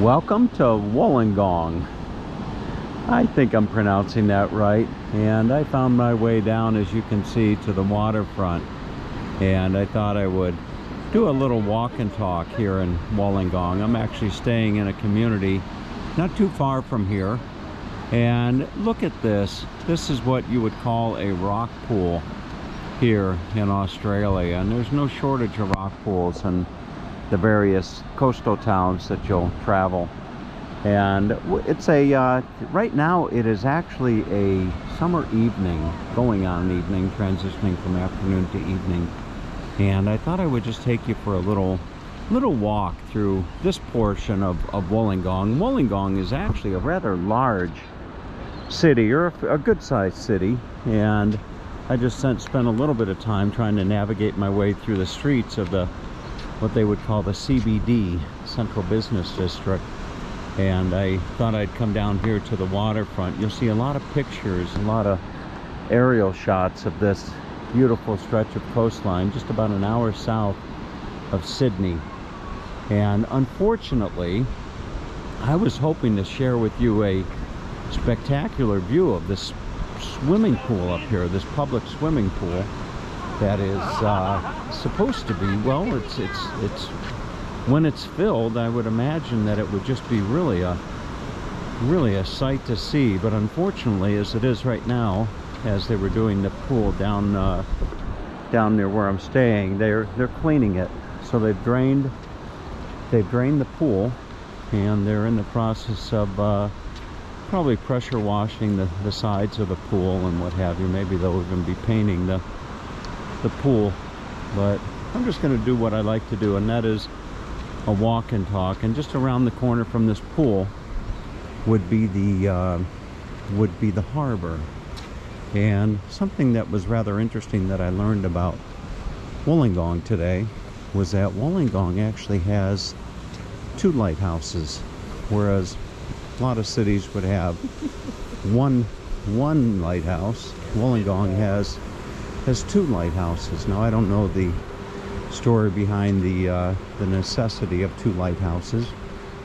Welcome to Wollongong. I think I'm pronouncing that right. And I found my way down, as you can see, to the waterfront. And I thought I would do a little walk and talk here in Wollongong. I'm actually staying in a community not too far from here. And look at this. This is what you would call a rock pool here in Australia. And there's no shortage of rock pools and the various coastal towns that you'll travel. And it's a uh, right now it is actually a summer evening going on evening transitioning from afternoon to evening. And I thought I would just take you for a little little walk through this portion of, of Wollongong. Wollongong is actually a rather large city or a, a good sized city. And I just spent a little bit of time trying to navigate my way through the streets of the what they would call the CBD, Central Business District. And I thought I'd come down here to the waterfront. You'll see a lot of pictures, a lot of aerial shots of this beautiful stretch of coastline, just about an hour south of Sydney. And unfortunately, I was hoping to share with you a spectacular view of this swimming pool up here, this public swimming pool that is uh, supposed to be. Well it's it's it's when it's filled I would imagine that it would just be really a really a sight to see. But unfortunately as it is right now as they were doing the pool down uh, down near where I'm staying they're they're cleaning it. So they've drained they've drained the pool and they're in the process of uh, probably pressure washing the, the sides of the pool and what have you. Maybe they'll even be painting the the pool but I'm just going to do what I like to do and that is a walk and talk. And just around the corner from this pool would be the uh, would be the harbor. And something that was rather interesting that I learned about Wollongong today was that Wollongong actually has two lighthouses whereas a lot of cities would have one one lighthouse. Wollongong has has two lighthouses. Now I don't know the story behind the uh, the necessity of two lighthouses,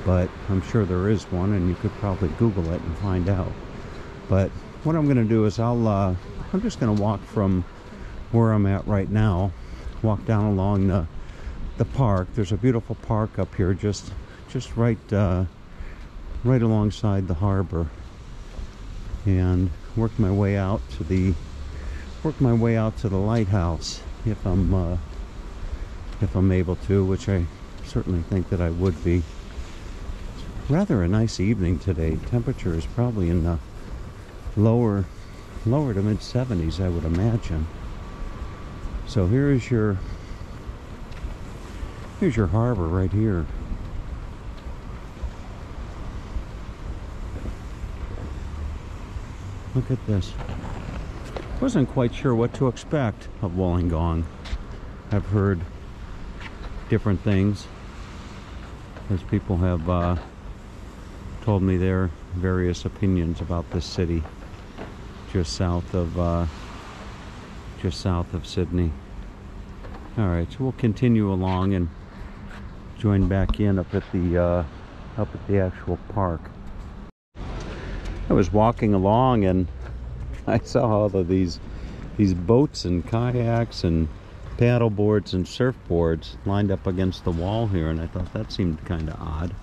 but I'm sure there is one, and you could probably Google it and find out. But what I'm going to do is I'll uh, I'm just going to walk from where I'm at right now, walk down along the the park. There's a beautiful park up here, just just right uh, right alongside the harbor, and work my way out to the work my way out to the lighthouse if I'm uh, if I'm able to, which I certainly think that I would be. It's rather a nice evening today. Temperature is probably in the lower lower to mid 70s, I would imagine. So here's your here's your harbor right here. Look at this wasn't quite sure what to expect of Wollongong. I've heard different things as people have uh, told me their various opinions about this city just south of uh, just south of Sydney. All right, so we'll continue along and join back in up at the uh, up at the actual park. I was walking along and I saw all of these these boats and kayaks and paddle boards and surfboards lined up against the wall here and I thought that seemed kind of odd.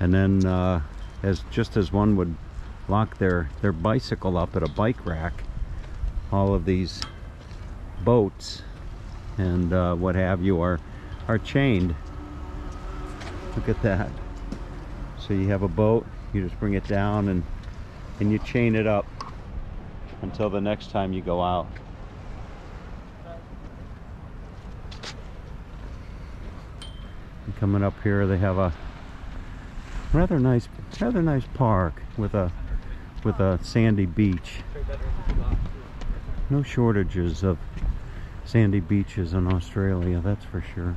And then uh, as just as one would lock their their bicycle up at a bike rack all of these boats and uh, what have you are are chained. Look at that. So you have a boat you just bring it down and and you chain it up until the next time you go out. And coming up here they have a rather nice rather nice park with a with a sandy beach. No shortages of sandy beaches in Australia, that's for sure.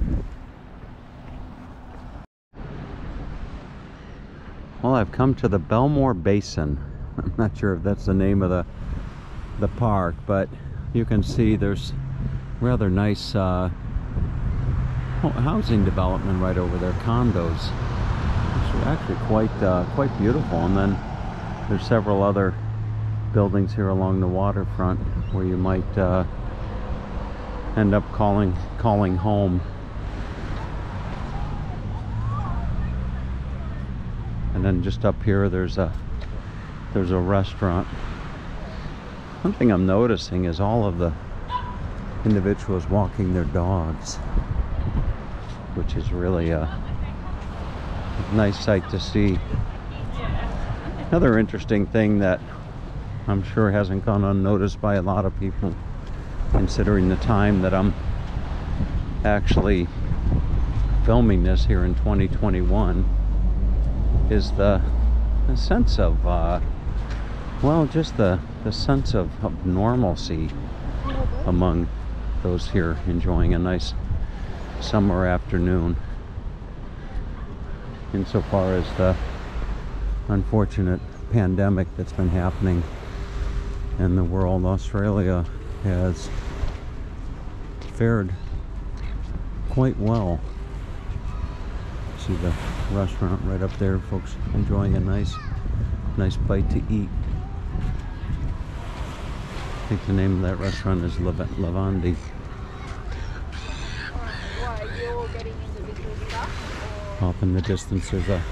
Well, I've come to the Belmore Basin. I'm not sure if that's the name of the the park but you can see there's rather nice uh, housing development right over there condos looks actually quite uh, quite beautiful. And then there's several other buildings here along the waterfront where you might uh, end up calling calling home. And then just up here there's a there's a restaurant. One thing I'm noticing is all of the individuals walking their dogs, which is really a nice sight to see. Another interesting thing that I'm sure hasn't gone unnoticed by a lot of people, considering the time that I'm actually filming this here in 2021, is the, the sense of, uh, well, just the, the sense of, of normalcy among those here enjoying a nice summer afternoon. Insofar as the unfortunate pandemic that's been happening in the world Australia has fared quite well. See the restaurant right up there folks enjoying a nice nice bite to eat I think the name of that restaurant is Lev Levendi. Off in the distance, there's a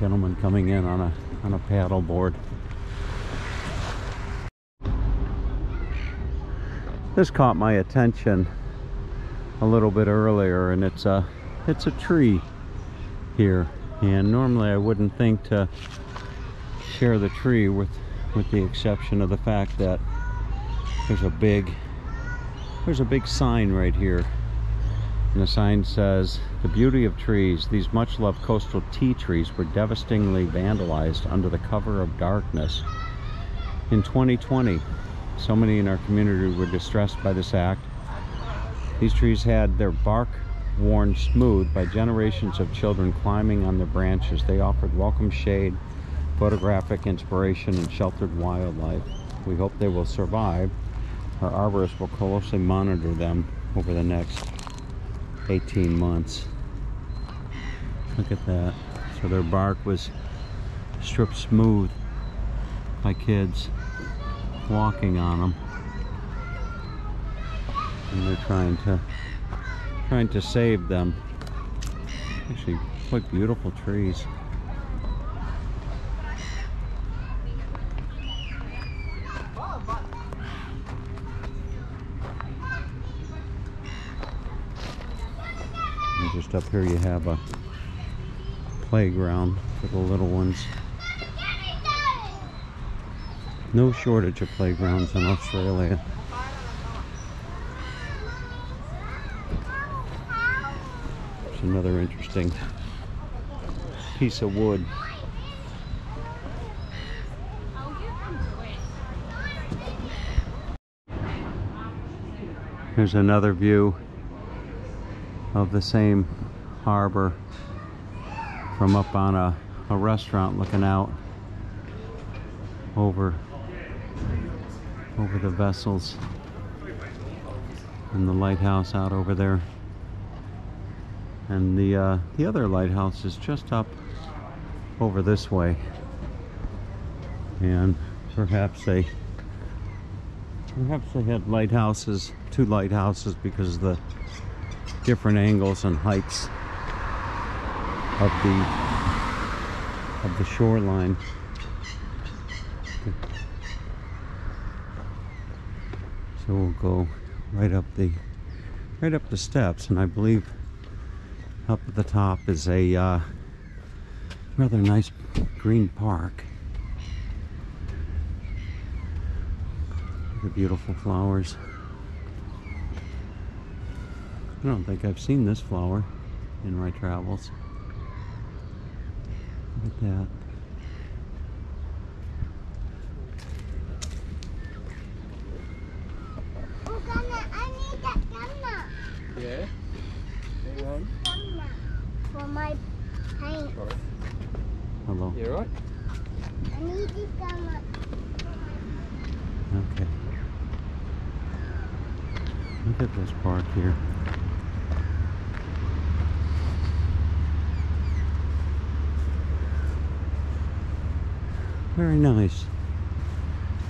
gentleman coming in on a on a paddle board. This caught my attention a little bit earlier, and it's a it's a tree here. And normally I wouldn't think to share the tree with with the exception of the fact that there's a big there's a big sign right here. And the sign says the beauty of trees these much loved coastal tea trees were devastatingly vandalized under the cover of darkness. In 2020 so many in our community were distressed by this act. These trees had their bark worn smooth by generations of children climbing on their branches. They offered welcome shade photographic inspiration and sheltered wildlife. We hope they will survive our arborist will closely monitor them over the next 18 months. Look at that. So their bark was stripped smooth by kids walking on them. And they're trying to trying to save them. Actually quite beautiful trees. Just up here you have a playground for the little ones. No shortage of playgrounds in Australia. It's another interesting piece of wood. Here's another view of the same harbor from up on a, a restaurant looking out over over the vessels and the lighthouse out over there. And the uh, the other lighthouse is just up over this way. And perhaps they perhaps they had lighthouses two lighthouses because the different angles and heights of the of the shoreline. So we'll go right up the right up the steps, and I believe up at the top is a uh, rather nice green park. The beautiful flowers. I don't think I've seen this flower in my travels. Look at that. Yeah? For my paint. Sorry. Hello. You alright? I need this camera. Okay. Look at this park here. Very nice.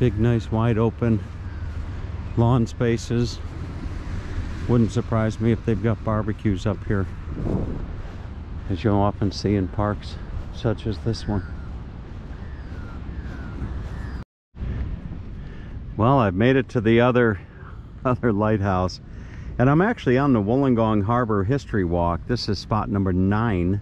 Big, nice, wide open lawn spaces. Wouldn't surprise me if they've got barbecues up here, as you'll often see in parks such as this one. Well, I've made it to the other other lighthouse, and I'm actually on the Wollongong Harbor History Walk. This is spot number nine,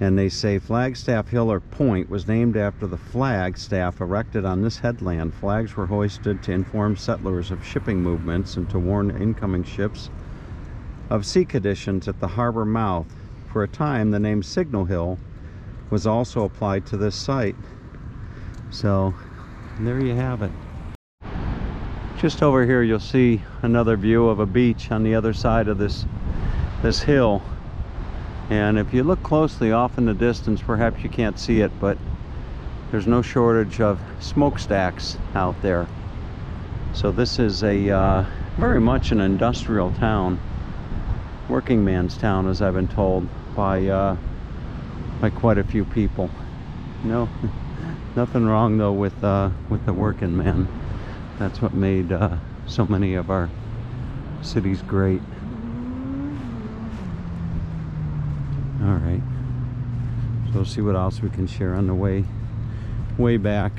and they say Flagstaff Hill or Point was named after the flag staff erected on this headland. Flags were hoisted to inform settlers of shipping movements and to warn incoming ships of sea conditions at the harbor mouth. For a time, the name Signal Hill was also applied to this site. So, there you have it. Just over here, you'll see another view of a beach on the other side of this this hill. And if you look closely off in the distance, perhaps you can't see it, but there's no shortage of smokestacks out there. So this is a uh, very much an industrial town, working man's town, as I've been told by uh, by quite a few people. No, nothing wrong though with uh, with the working man. That's what made uh, so many of our cities great. All right. So we'll see what else we can share on the way way back.